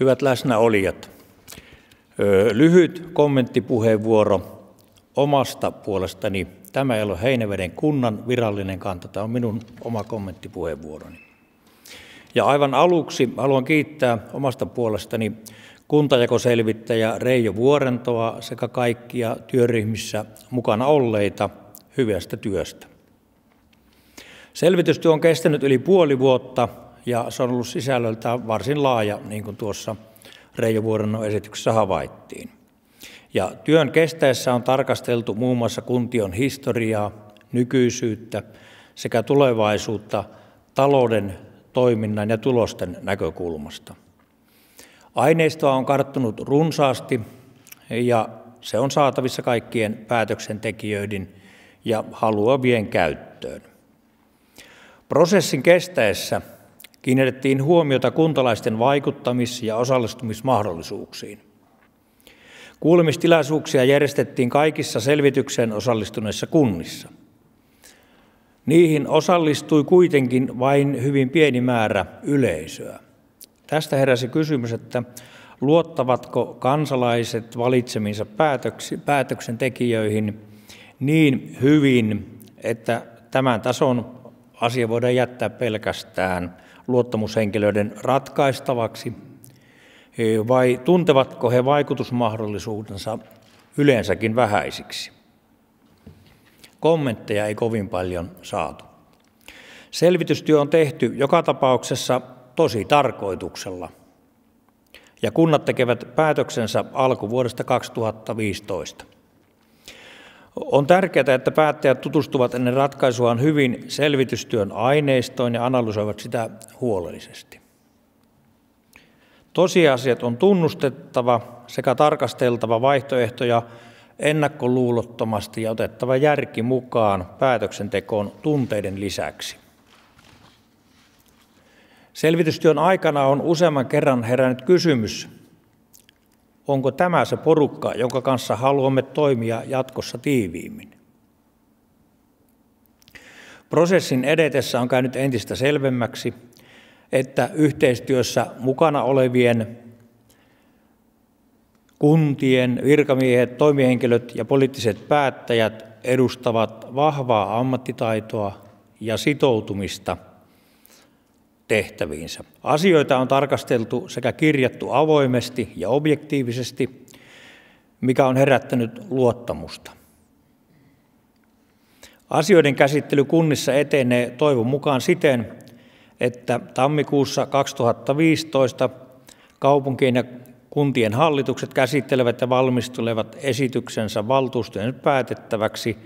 Hyvät läsnäolijat, lyhyt kommenttipuheenvuoro omasta puolestani. Tämä ei ole Heinäveden kunnan virallinen kanta, tämä on minun oma kommenttipuheenvuoroni. Ja aivan aluksi haluan kiittää omasta puolestani kuntajakoselvittäjä Reijo Vuorentoa sekä kaikkia työryhmissä mukana olleita hyvästä työstä. Selvitystyö on kestänyt yli puoli vuotta ja se on ollut sisällöltään varsin laaja, niin kuin tuossa Reijo Vuorennon esityksessä havaittiin. Ja työn kestäessä on tarkasteltu muun muassa kuntion historiaa, nykyisyyttä sekä tulevaisuutta talouden, toiminnan ja tulosten näkökulmasta. Aineistoa on karttunut runsaasti ja se on saatavissa kaikkien päätöksentekijöiden ja haluavien käyttöön. Prosessin kestäessä kiinnitettiin huomiota kuntalaisten vaikuttamis- ja osallistumismahdollisuuksiin. Kuulemistilaisuuksia järjestettiin kaikissa selvitykseen osallistuneissa kunnissa. Niihin osallistui kuitenkin vain hyvin pieni määrä yleisöä. Tästä heräsi kysymys, että luottavatko kansalaiset valitseminsa päätöksentekijöihin niin hyvin, että tämän tason asia voidaan jättää pelkästään luottamushenkilöiden ratkaistavaksi, vai tuntevatko he vaikutusmahdollisuutensa yleensäkin vähäisiksi? Kommentteja ei kovin paljon saatu. Selvitystyö on tehty joka tapauksessa tosi tarkoituksella. Ja kunnat tekevät päätöksensä alkuvuodesta 2015. On tärkeää, että päättäjät tutustuvat ennen ratkaisuaan hyvin selvitystyön aineistoon ja analysoivat sitä huolellisesti. Tosiasiat on tunnustettava sekä tarkasteltava vaihtoehtoja ennakkoluulottomasti ja otettava järki mukaan päätöksentekoon tunteiden lisäksi. Selvitystyön aikana on useamman kerran herännyt kysymys, onko tämä se porukka, jonka kanssa haluamme toimia jatkossa tiiviimmin. Prosessin edetessä on käynyt entistä selvemmäksi, että yhteistyössä mukana olevien kuntien, virkamiehet, toimihenkilöt ja poliittiset päättäjät edustavat vahvaa ammattitaitoa ja sitoutumista – tehtäviinsä. Asioita on tarkasteltu sekä kirjattu avoimesti ja objektiivisesti, mikä on herättänyt luottamusta. Asioiden käsittely kunnissa etenee toivon mukaan siten, että tammikuussa 2015 kaupunkien ja kuntien hallitukset käsittelevät ja valmistelevat esityksensä valtuustojen päätettäväksi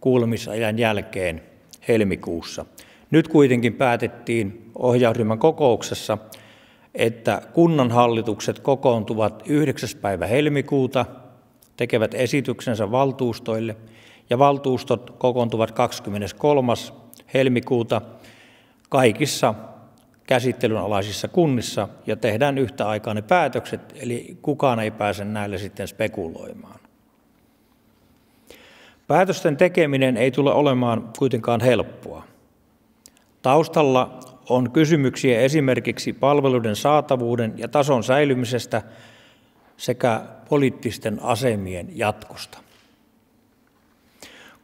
kuulemisajan jälkeen helmikuussa. Nyt kuitenkin päätettiin ohjausryhmän kokouksessa, että kunnanhallitukset kokoontuvat 9. päivä helmikuuta, tekevät esityksensä valtuustoille ja valtuustot kokoontuvat 23. helmikuuta kaikissa käsittelyn alaisissa kunnissa ja tehdään yhtä aikaa ne päätökset, eli kukaan ei pääse näille sitten spekuloimaan. Päätösten tekeminen ei tule olemaan kuitenkaan helppoa. Taustalla on kysymyksiä esimerkiksi palveluiden saatavuuden ja tason säilymisestä sekä poliittisten asemien jatkosta.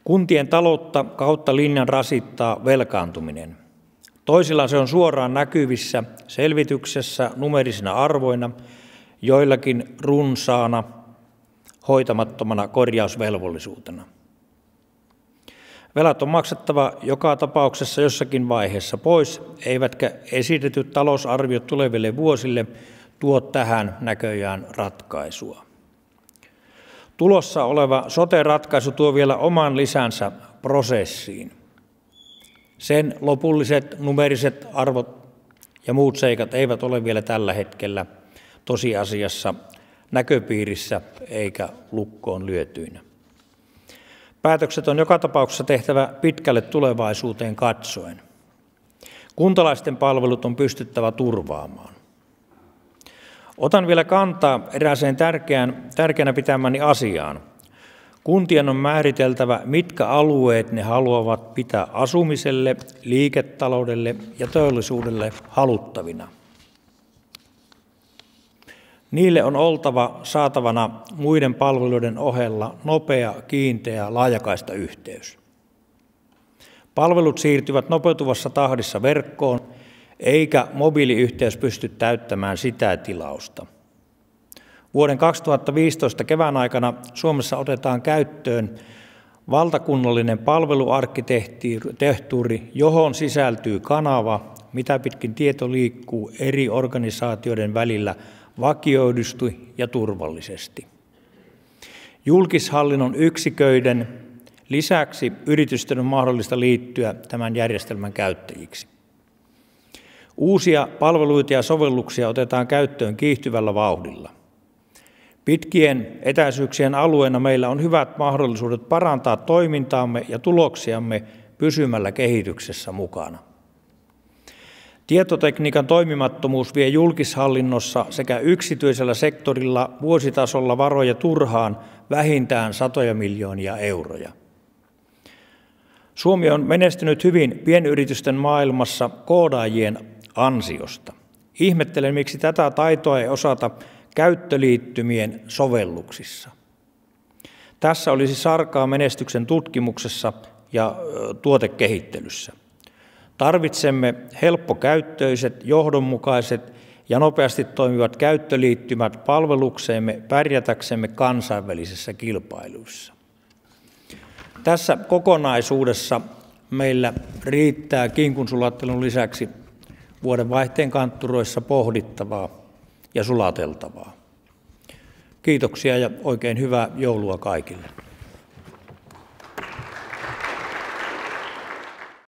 Kuntien taloutta kautta linjan rasittaa velkaantuminen. Toisilla se on suoraan näkyvissä selvityksessä numerisina arvoina, joillakin runsaana hoitamattomana korjausvelvollisuutena. Velat on maksettava joka tapauksessa jossakin vaiheessa pois, eivätkä esitetyt talousarviot tuleville vuosille tuo tähän näköjään ratkaisua. Tulossa oleva sote-ratkaisu tuo vielä oman lisänsä prosessiin. Sen lopulliset numeriset arvot ja muut seikat eivät ole vielä tällä hetkellä tosiasiassa näköpiirissä eikä lukkoon lyötyinä. Päätökset on joka tapauksessa tehtävä pitkälle tulevaisuuteen katsoen. Kuntalaisten palvelut on pystyttävä turvaamaan. Otan vielä kantaa erääseen tärkeään, tärkeänä pitämäni asiaan. Kuntien on määriteltävä, mitkä alueet ne haluavat pitää asumiselle, liiketaloudelle ja teollisuudelle haluttavina. Niille on oltava saatavana muiden palveluiden ohella nopea, kiinteä, laajakaista yhteys. Palvelut siirtyvät nopeutuvassa tahdissa verkkoon, eikä mobiiliyhteys pysty täyttämään sitä tilausta. Vuoden 2015 kevään aikana Suomessa otetaan käyttöön valtakunnallinen palveluarkkitehtuuri, johon sisältyy kanava, mitä pitkin tieto liikkuu eri organisaatioiden välillä vakioidusti ja turvallisesti. Julkishallinnon yksiköiden lisäksi yritysten on mahdollista liittyä tämän järjestelmän käyttäjiksi. Uusia palveluita ja sovelluksia otetaan käyttöön kiihtyvällä vauhdilla. Pitkien etäisyyksien alueena meillä on hyvät mahdollisuudet parantaa toimintaamme ja tuloksiamme pysymällä kehityksessä mukana. Tietotekniikan toimimattomuus vie julkishallinnossa sekä yksityisellä sektorilla vuositasolla varoja turhaan vähintään satoja miljoonia euroja. Suomi on menestynyt hyvin pienyritysten maailmassa koodaajien ansiosta. Ihmettelen, miksi tätä taitoa ei osata käyttöliittymien sovelluksissa. Tässä olisi sarkaa menestyksen tutkimuksessa ja tuotekehittelyssä. Tarvitsemme helppokäyttöiset, johdonmukaiset ja nopeasti toimivat käyttöliittymät palvelukseemme pärjätäksemme kansainvälisessä kilpailuissa. Tässä kokonaisuudessa meillä riittää kinkunsulattelun lisäksi vuoden vaihteen kantturoissa pohdittavaa ja sulateltavaa. Kiitoksia ja oikein hyvää joulua kaikille.